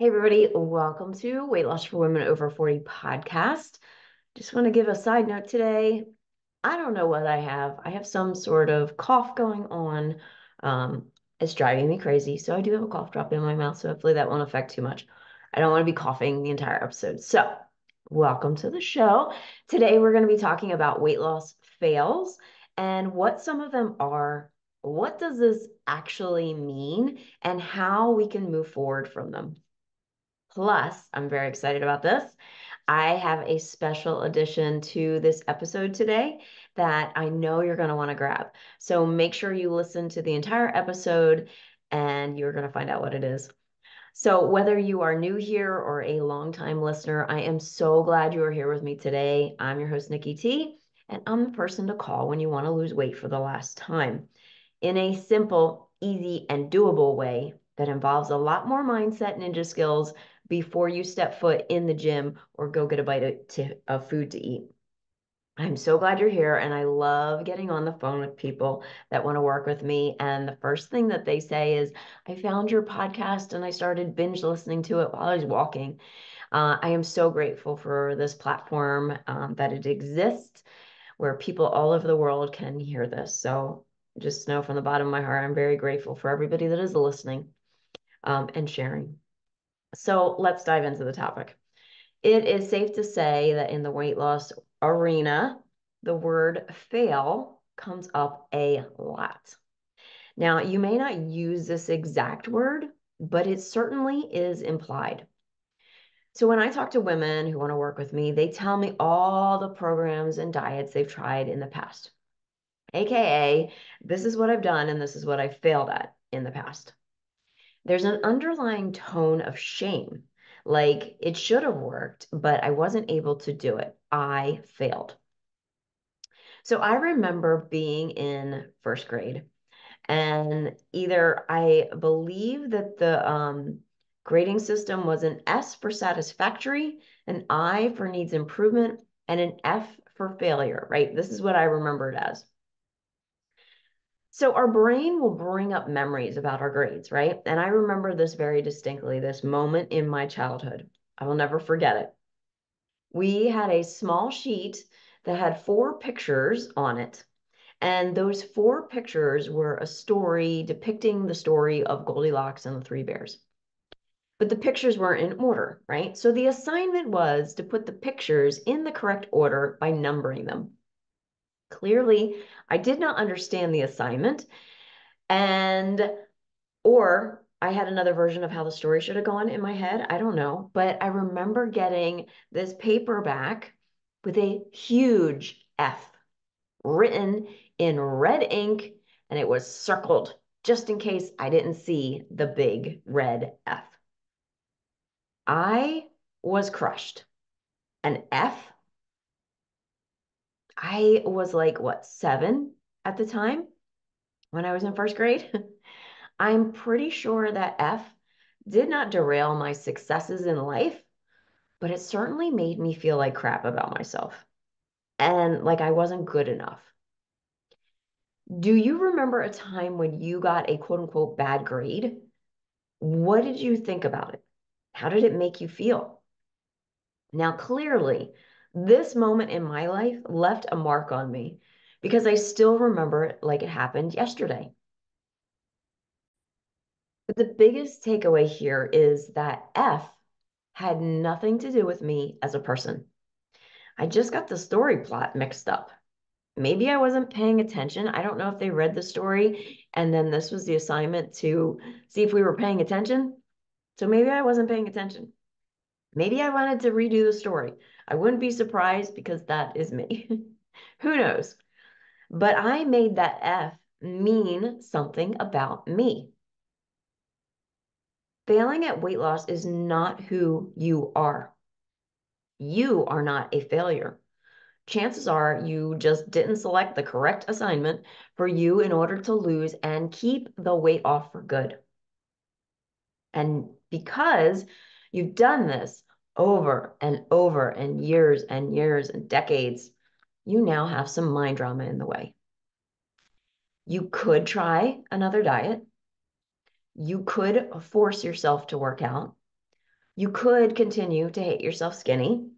Hey, everybody, welcome to Weight Loss for Women Over 40 podcast. Just want to give a side note today. I don't know what I have. I have some sort of cough going on. Um, it's driving me crazy. So I do have a cough drop in my mouth. So hopefully that won't affect too much. I don't want to be coughing the entire episode. So, welcome to the show. Today, we're going to be talking about weight loss fails and what some of them are. What does this actually mean and how we can move forward from them? Plus, I'm very excited about this. I have a special addition to this episode today that I know you're going to want to grab. So make sure you listen to the entire episode and you're going to find out what it is. So, whether you are new here or a longtime listener, I am so glad you are here with me today. I'm your host, Nikki T, and I'm the person to call when you want to lose weight for the last time in a simple, easy, and doable way that involves a lot more mindset ninja skills before you step foot in the gym or go get a bite of, to, of food to eat. I'm so glad you're here and I love getting on the phone with people that want to work with me. And the first thing that they say is, I found your podcast and I started binge listening to it while I was walking. Uh, I am so grateful for this platform um, that it exists where people all over the world can hear this. So just know from the bottom of my heart, I'm very grateful for everybody that is listening um, and sharing. So let's dive into the topic. It is safe to say that in the weight loss arena, the word fail comes up a lot. Now, you may not use this exact word, but it certainly is implied. So when I talk to women who want to work with me, they tell me all the programs and diets they've tried in the past. AKA, this is what I've done and this is what I failed at in the past there's an underlying tone of shame. Like it should have worked, but I wasn't able to do it. I failed. So I remember being in first grade, and either I believe that the um, grading system was an S for satisfactory, an I for needs improvement, and an F for failure, right? This is what I remember it as. So our brain will bring up memories about our grades, right? And I remember this very distinctly, this moment in my childhood. I will never forget it. We had a small sheet that had four pictures on it. And those four pictures were a story depicting the story of Goldilocks and the Three Bears. But the pictures weren't in order, right? So the assignment was to put the pictures in the correct order by numbering them. Clearly, I did not understand the assignment. And, or I had another version of how the story should have gone in my head. I don't know. But I remember getting this paperback with a huge F written in red ink, and it was circled just in case I didn't see the big red F. I was crushed. An F I was like, what, seven at the time when I was in first grade? I'm pretty sure that F did not derail my successes in life, but it certainly made me feel like crap about myself and like I wasn't good enough. Do you remember a time when you got a quote unquote bad grade? What did you think about it? How did it make you feel? Now, clearly, this moment in my life left a mark on me because I still remember it like it happened yesterday. But the biggest takeaway here is that F had nothing to do with me as a person. I just got the story plot mixed up. Maybe I wasn't paying attention. I don't know if they read the story and then this was the assignment to see if we were paying attention. So maybe I wasn't paying attention. Maybe I wanted to redo the story. I wouldn't be surprised because that is me. Who knows? But I made that F mean something about me. Failing at weight loss is not who you are. You are not a failure. Chances are you just didn't select the correct assignment for you in order to lose and keep the weight off for good. And because you've done this over and over and years and years and decades, you now have some mind drama in the way. You could try another diet. You could force yourself to work out, You could continue to hate yourself skinny.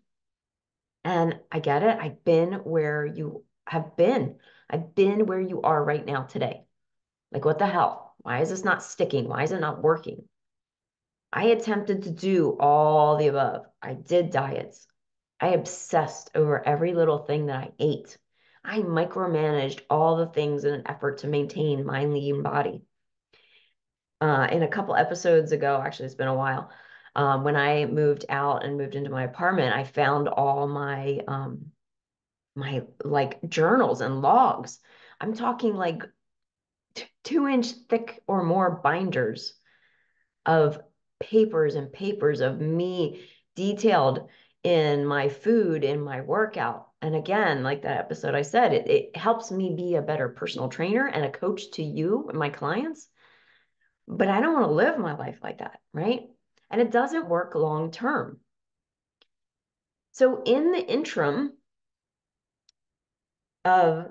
And I get it. I've been where you have been. I've been where you are right now today. Like, what the hell? Why is this not sticking? Why is it not working? I attempted to do all the above. I did diets. I obsessed over every little thing that I ate. I micromanaged all the things in an effort to maintain my lean body. Uh, in a couple episodes ago, actually, it's been a while, um, when I moved out and moved into my apartment, I found all my um, my like journals and logs. I'm talking like two inch thick or more binders of papers and papers of me detailed in my food, in my workout. And again, like that episode I said, it, it helps me be a better personal trainer and a coach to you and my clients. But I don't want to live my life like that, right? And it doesn't work long term. So, in the interim of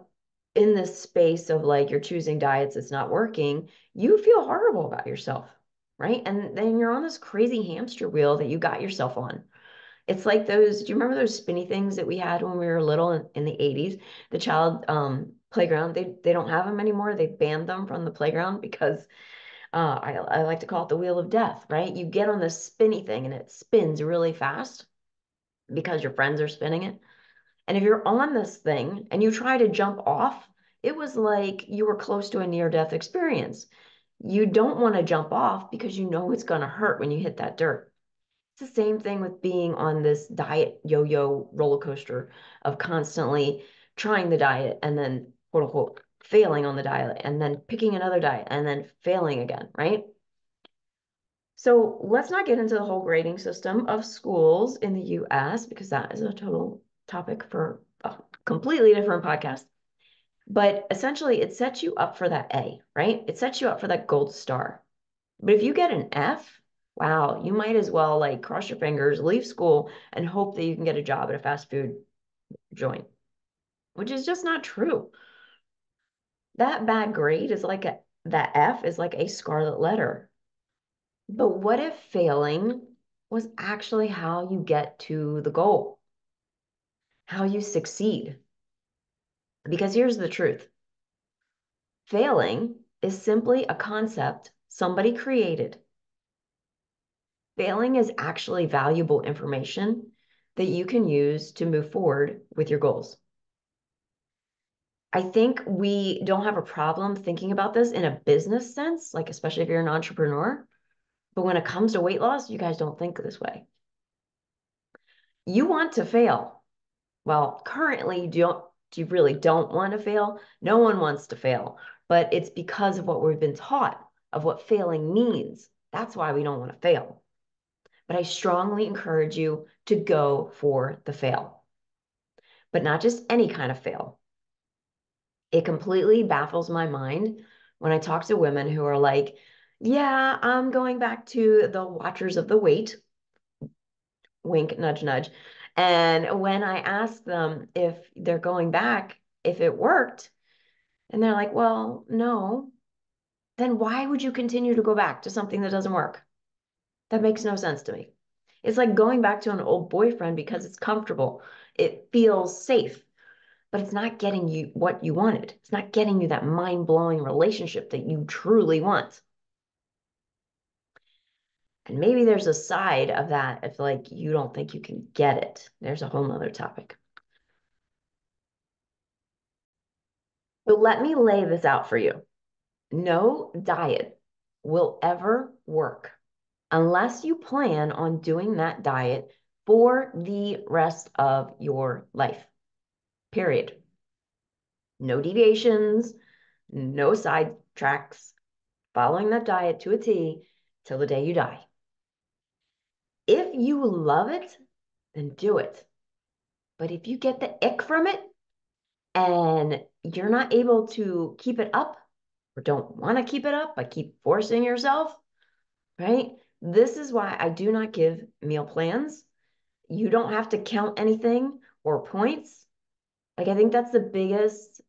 in this space of like you're choosing diets that's not working, you feel horrible about yourself, right? And then you're on this crazy hamster wheel that you got yourself on. It's like those, do you remember those spinny things that we had when we were little in, in the 80s? The child um, playground, they, they don't have them anymore. They banned them from the playground because uh, I, I like to call it the wheel of death, right? You get on this spinny thing and it spins really fast because your friends are spinning it. And if you're on this thing and you try to jump off, it was like you were close to a near death experience. You don't want to jump off because you know it's going to hurt when you hit that dirt. It's the same thing with being on this diet yo yo roller coaster of constantly trying the diet and then quote unquote failing on the diet and then picking another diet and then failing again, right? So let's not get into the whole grading system of schools in the US because that is a total topic for a completely different podcast. But essentially, it sets you up for that A, right? It sets you up for that gold star. But if you get an F, wow, you might as well like cross your fingers, leave school, and hope that you can get a job at a fast food joint, which is just not true. That bad grade is like a, that F is like a scarlet letter. But what if failing was actually how you get to the goal, how you succeed? Because here's the truth failing is simply a concept somebody created failing is actually valuable information that you can use to move forward with your goals. I think we don't have a problem thinking about this in a business sense, like especially if you're an entrepreneur. But when it comes to weight loss, you guys don't think this way. You want to fail. Well, currently you don't you really don't want to fail. No one wants to fail, but it's because of what we've been taught of what failing means. That's why we don't want to fail but I strongly encourage you to go for the fail. But not just any kind of fail. It completely baffles my mind when I talk to women who are like, yeah, I'm going back to the watchers of the weight. Wink, nudge, nudge. And when I ask them if they're going back, if it worked, and they're like, well, no, then why would you continue to go back to something that doesn't work? That makes no sense to me. It's like going back to an old boyfriend because it's comfortable. It feels safe, but it's not getting you what you wanted. It's not getting you that mind blowing relationship that you truly want. And maybe there's a side of that if like you don't think you can get it. There's a whole nother topic. So let me lay this out for you. No diet will ever work unless you plan on doing that diet for the rest of your life. Period. No deviations, no side tracks, following that diet to a T till the day you die. If you love it, then do it. But if you get the ick from it and you're not able to keep it up or don't want to keep it up but keep forcing yourself, right? This is why I do not give meal plans. You don't have to count anything or points. Like, I think that's the biggest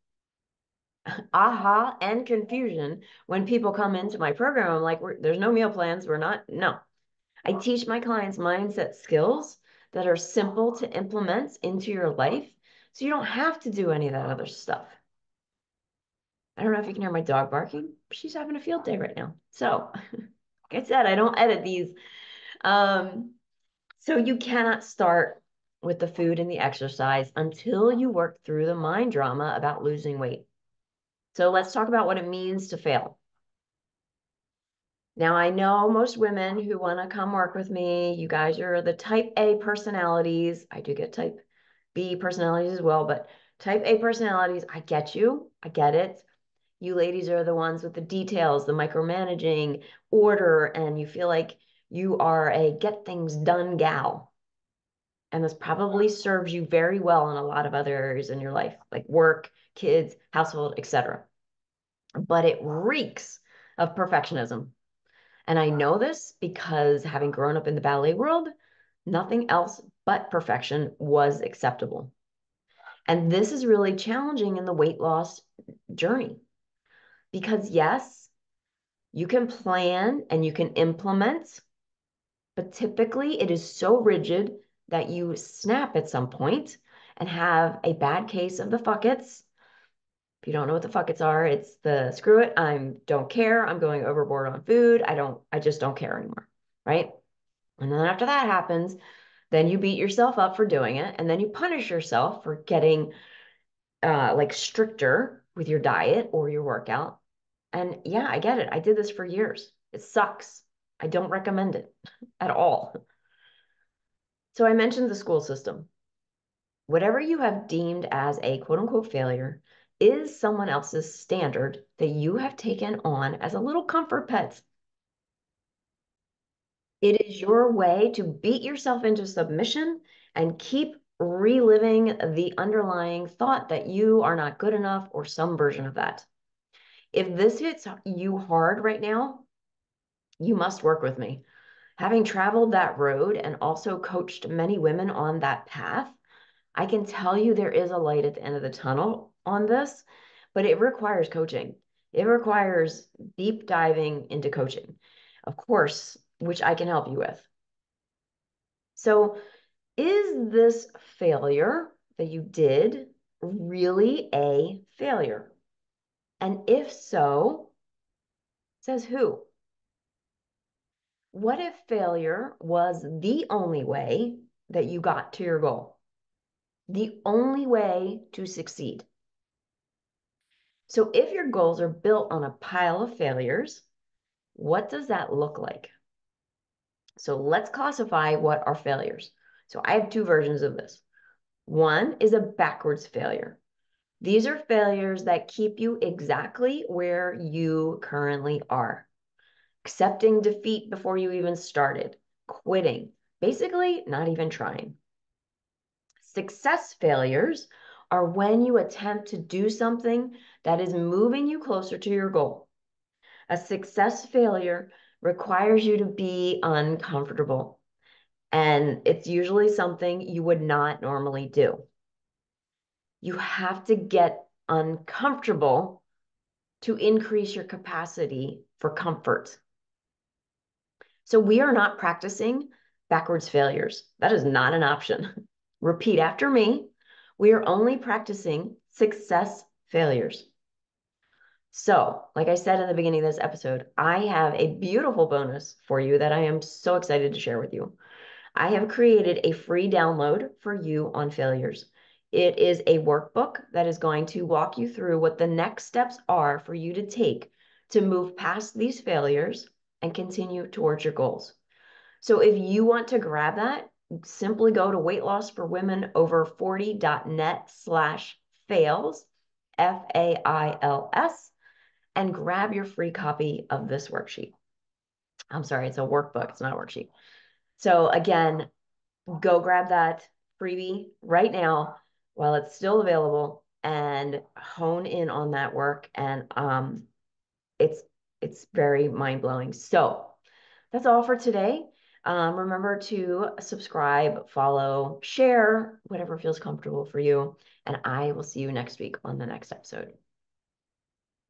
aha and confusion when people come into my program. I'm like, there's no meal plans. We're not, no. I teach my clients mindset skills that are simple to implement into your life so you don't have to do any of that other stuff. I don't know if you can hear my dog barking. She's having a field day right now. So, like I said, I don't edit these. Um, so you cannot start with the food and the exercise until you work through the mind drama about losing weight. So let's talk about what it means to fail. Now, I know most women who want to come work with me, you guys are the type A personalities. I do get type B personalities as well, but type A personalities, I get you. I get it. You ladies are the ones with the details, the micromanaging, order, and you feel like you are a get things done gal. And this probably serves you very well in a lot of other areas in your life, like work, kids, household, etc. But it reeks of perfectionism. And I know this because having grown up in the ballet world, nothing else but perfection was acceptable. And this is really challenging in the weight loss journey. Because, yes, you can plan and you can implement, but typically it is so rigid that you snap at some point and have a bad case of the fuckets. If you don't know what the fuck it's are, it's the screw it, I'm don't care, I'm going overboard on food, I don't, I just don't care anymore, right? And then after that happens, then you beat yourself up for doing it, and then you punish yourself for getting uh, like stricter with your diet or your workout. And yeah, I get it. I did this for years. It sucks. I don't recommend it at all. So I mentioned the school system. Whatever you have deemed as a quote unquote failure is someone else's standard that you have taken on as a little comfort pet. It is your way to beat yourself into submission and keep reliving the underlying thought that you are not good enough or some version of that. If this hits you hard right now, you must work with me. Having traveled that road and also coached many women on that path, I can tell you there is a light at the end of the tunnel on this, but it requires coaching. It requires deep diving into coaching, of course, which I can help you with. So, is this failure that you did really a failure? And if so, says who? What if failure was the only way that you got to your goal? The only way to succeed. So if your goals are built on a pile of failures, what does that look like? So let's classify what are failures. So I have two versions of this. One is a backwards failure. These are failures that keep you exactly where you currently are. Accepting defeat before you even started, quitting, basically not even trying. Success failures are when you attempt to do something that is moving you closer to your goal. A success failure requires you to be uncomfortable. And it's usually something you would not normally do. You have to get uncomfortable to increase your capacity for comfort. So we are not practicing backwards failures. That is not an option. Repeat after me. We are only practicing success failures. So, like I said in the beginning of this episode, I have a beautiful bonus for you that I am so excited to share with you. I have created a free download for you on failures. It is a workbook that is going to walk you through what the next steps are for you to take to move past these failures and continue towards your goals. So if you want to grab that, simply go to weight loss for women over 40.net slash fails, F A I L S, and grab your free copy of this worksheet. I'm sorry, it's a workbook, it's not a worksheet. So again, go grab that freebie right now while it's still available and hone in on that work. And um, it's it's very mind blowing. So that's all for today. Um, remember to subscribe, follow, share, whatever feels comfortable for you. And I will see you next week on the next episode.